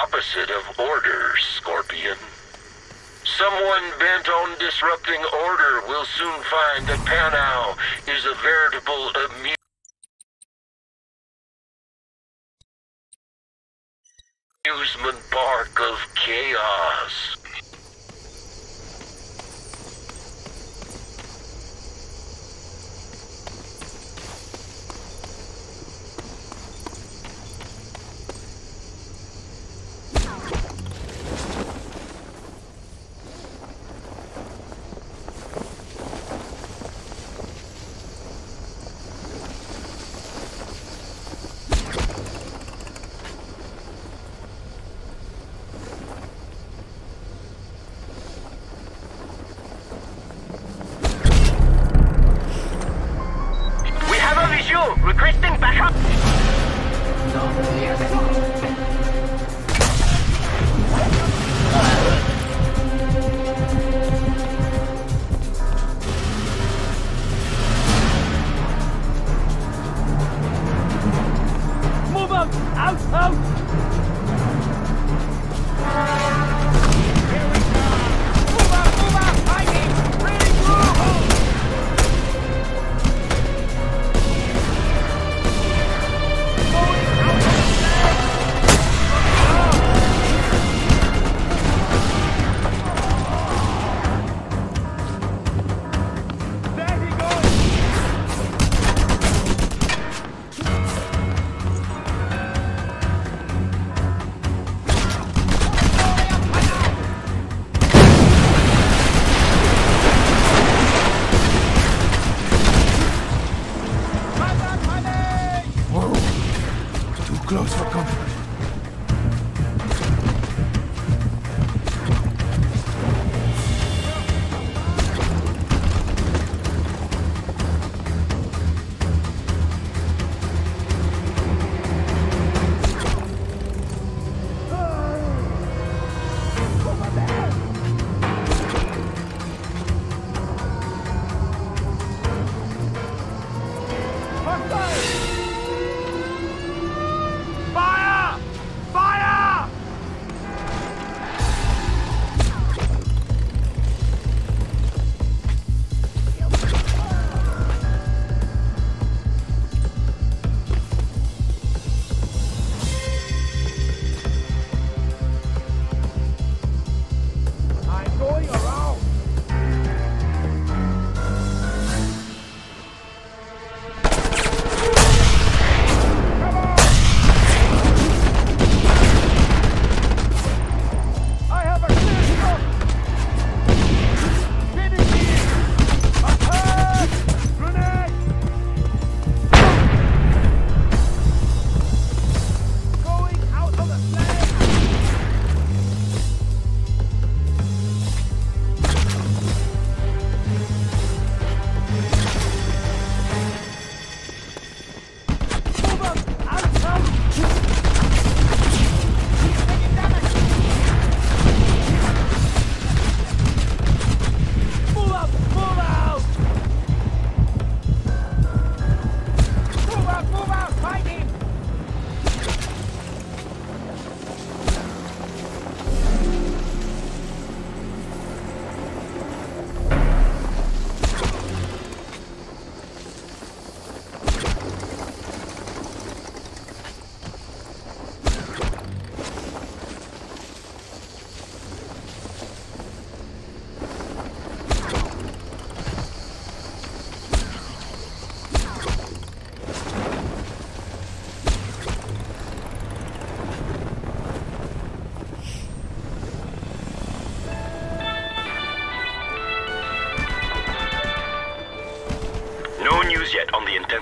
opposite of order, Scorpion. Someone bent on disrupting order will soon find that Panau is a veritable amusement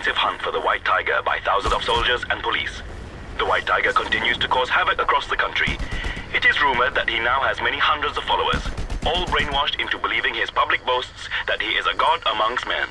hunt for the White Tiger by thousands of soldiers and police. The White Tiger continues to cause havoc across the country. It is rumored that he now has many hundreds of followers, all brainwashed into believing his public boasts that he is a god amongst men.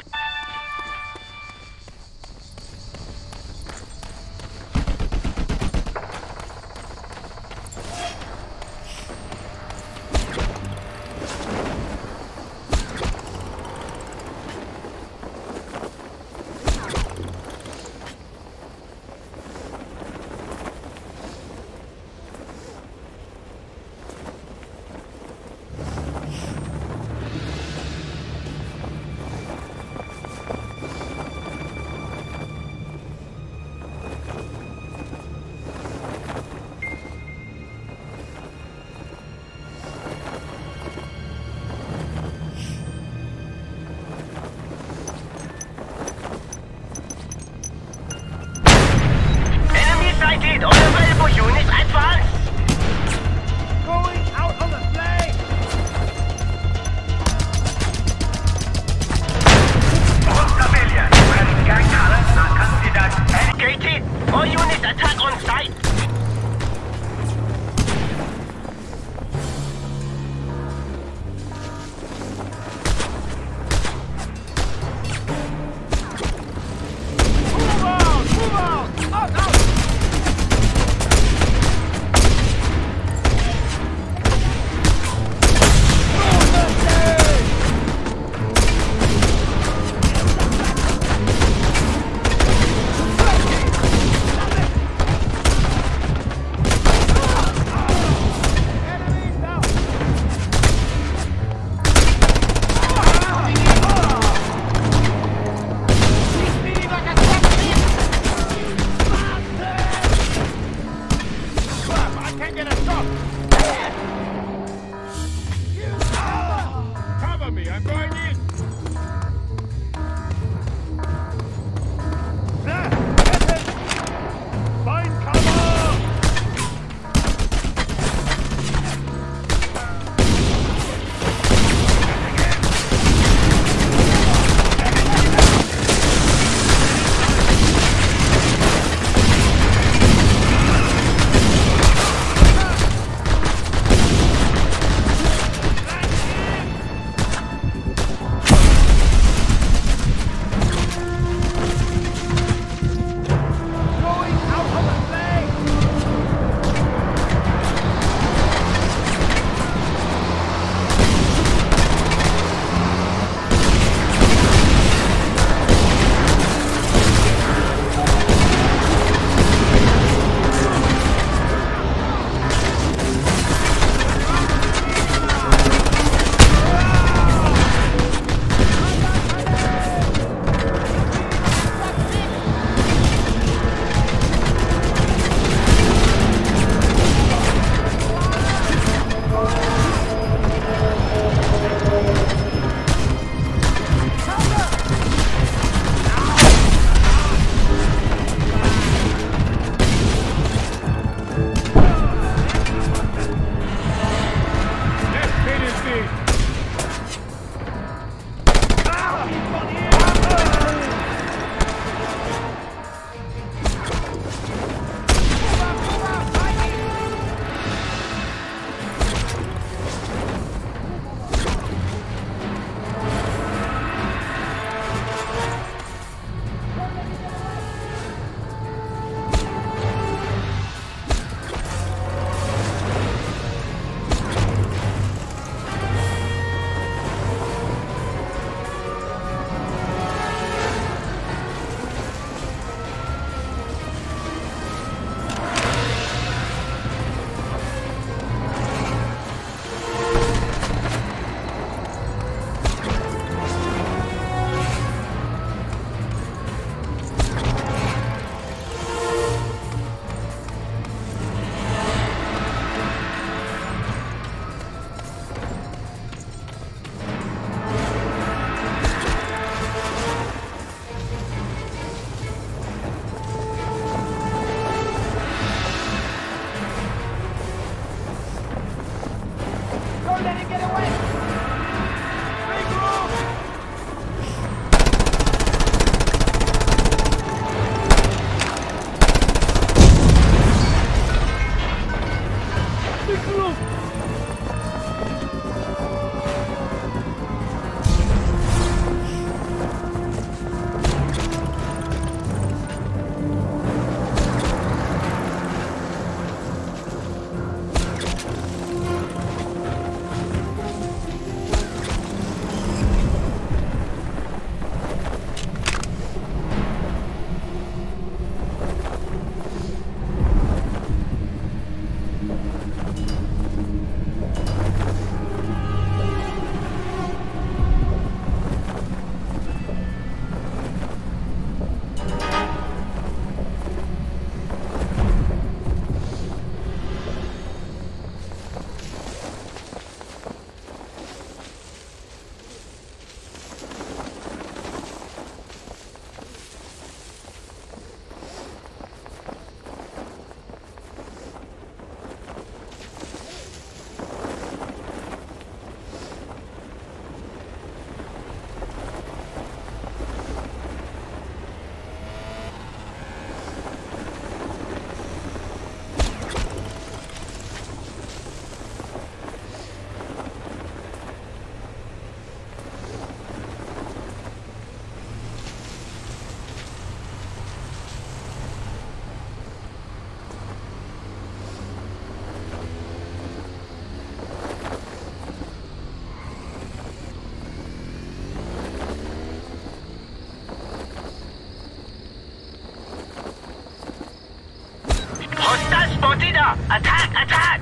Attack! Attack!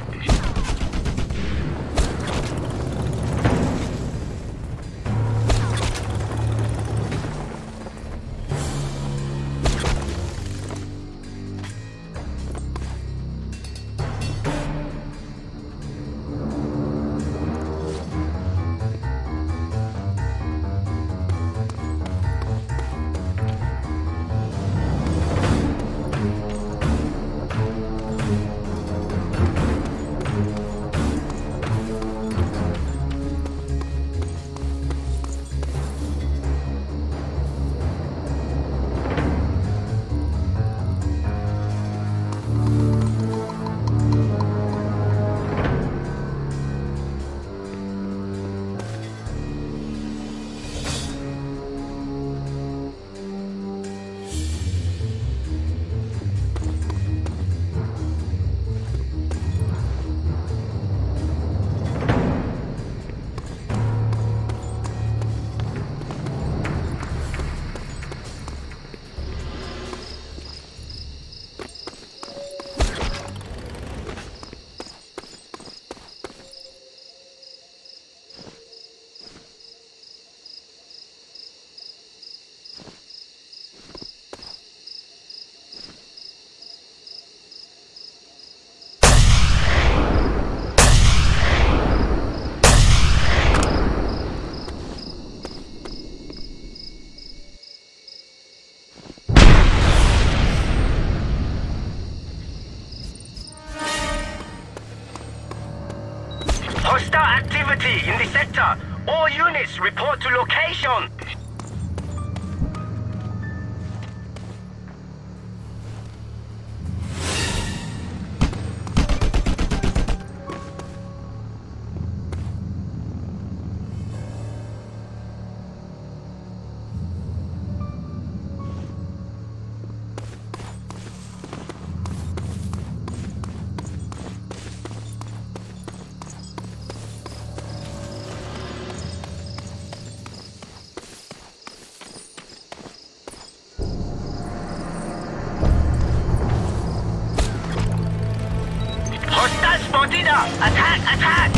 Units report to location! Attack! Attack!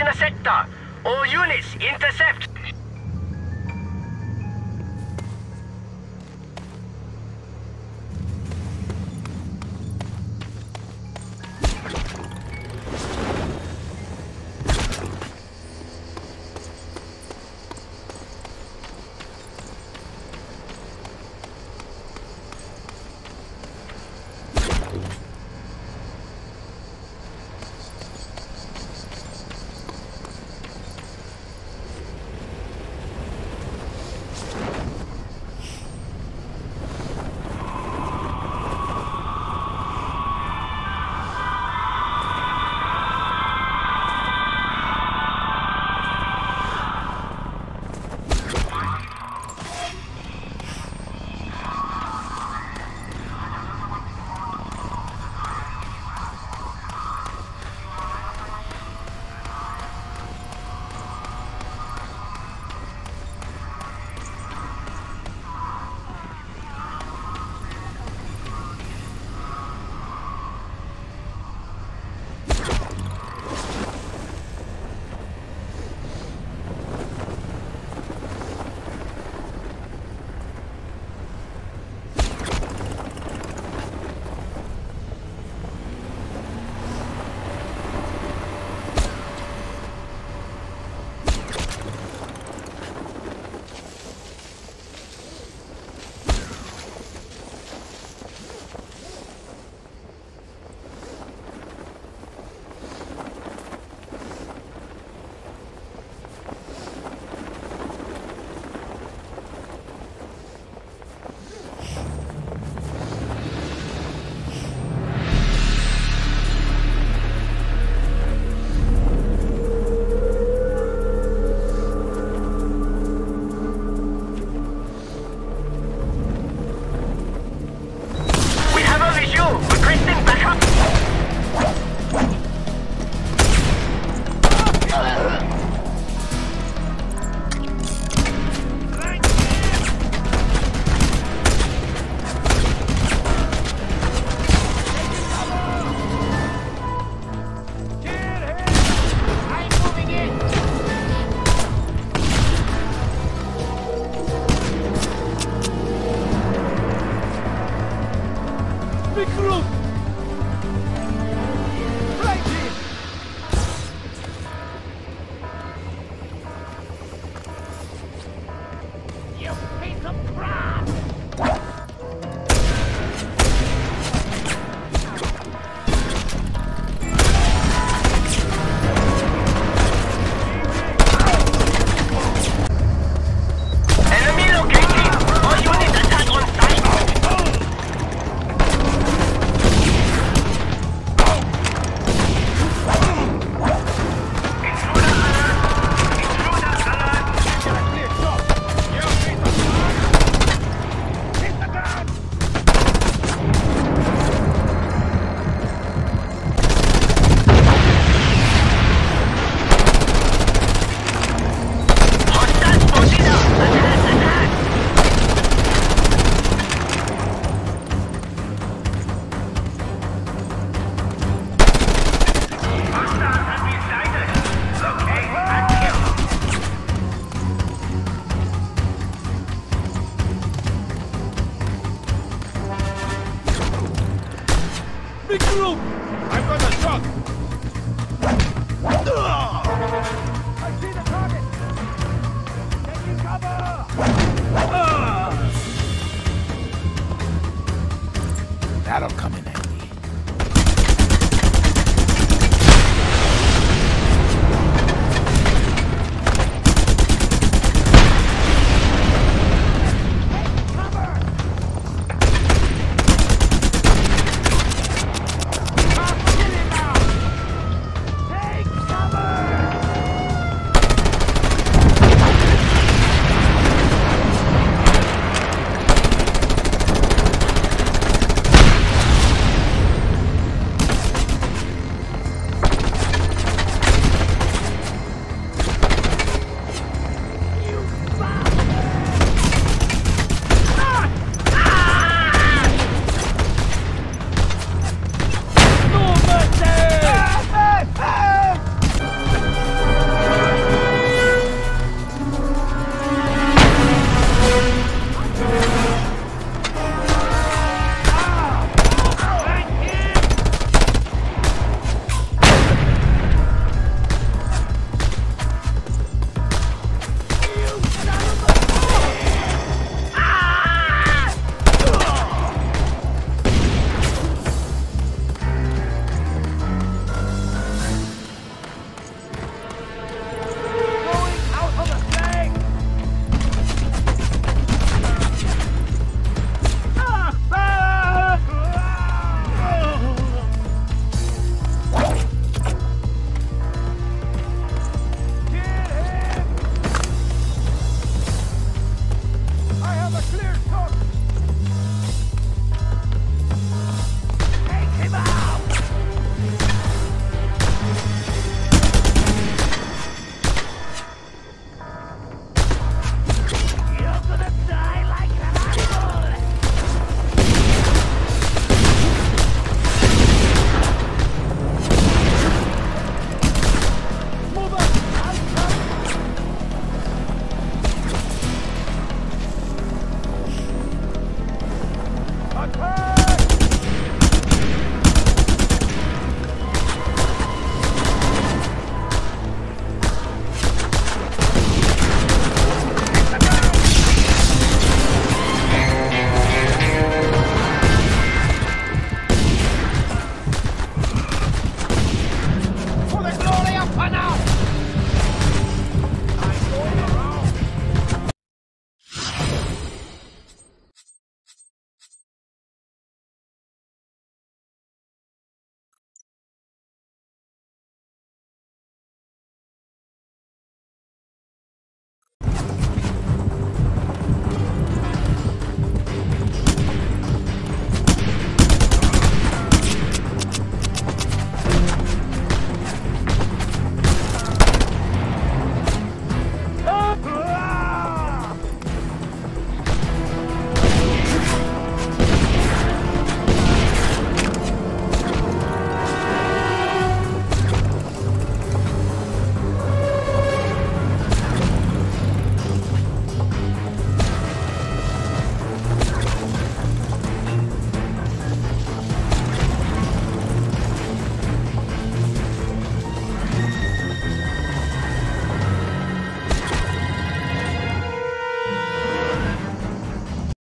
In a sector. All units, intercept.